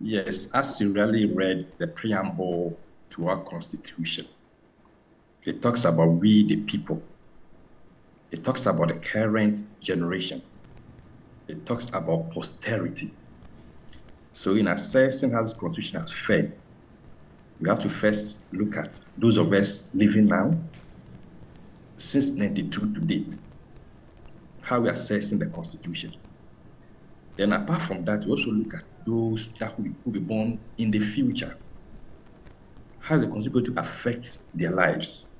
Yes, as you really read the preamble to our Constitution, it talks about we the people. It talks about the current generation. It talks about posterity. So in assessing how this Constitution has fared, we have to first look at those of us living now, since 92 to date, how we're assessing the Constitution. Then apart from that, we also look at those that will, will be born in the future. How is the Constitution going to affect their lives?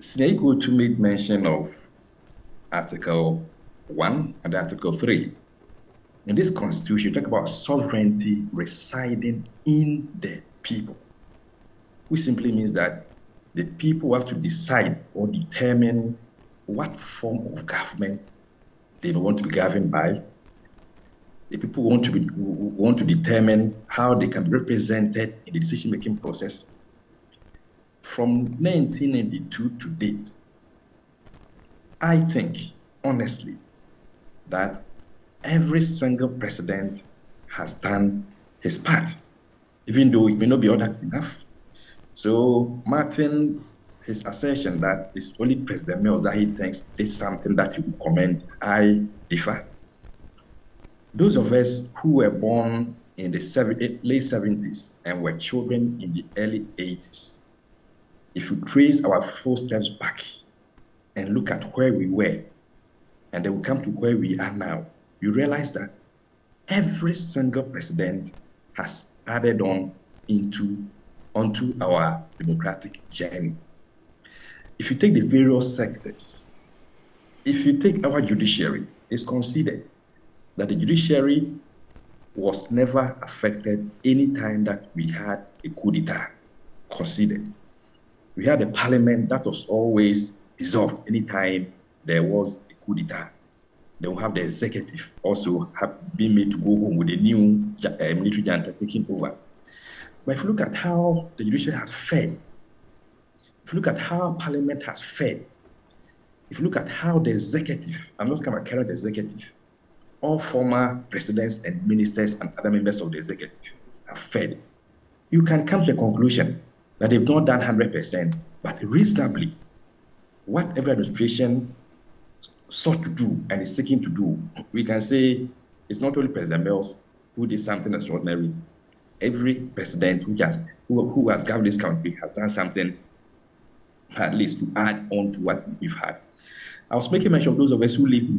Sineiko to made mention of Article 1 and Article 3. In this Constitution, talk about sovereignty residing in the people, which simply means that the people have to decide or determine what form of government they want to be governed by, the people want to be want to determine how they can be represented in the decision-making process. From 1992 to date, I think honestly that every single president has done his part, even though it may not be all that enough. So Martin, his assertion that it's only President Mills that he thinks did something that he would commend, I differ those of us who were born in the late 70s and were children in the early 80s, if you trace our footsteps back and look at where we were, and then we come to where we are now, you realize that every single president has added on into onto our democratic journey. If you take the various sectors, if you take our judiciary, it's considered that the judiciary was never affected any time that we had a coup d'etat considered. We had a parliament that was always dissolved anytime there was a coup d'etat. Then we have the executive also have been made to go home with a new uh, military junta taking over. But if you look at how the judiciary has fared, if you look at how parliament has fared, if you look at how the executive, I'm not talking about current executive, all former presidents and ministers and other members of the executive have failed. You can come to the conclusion that they've not done 100%, but reasonably, whatever administration sought to do and is seeking to do, we can say it's not only President Mills who did something extraordinary. Every president who has who, who has governed this country has done something at least to add on to what we've had. I was making mention of those of us who live in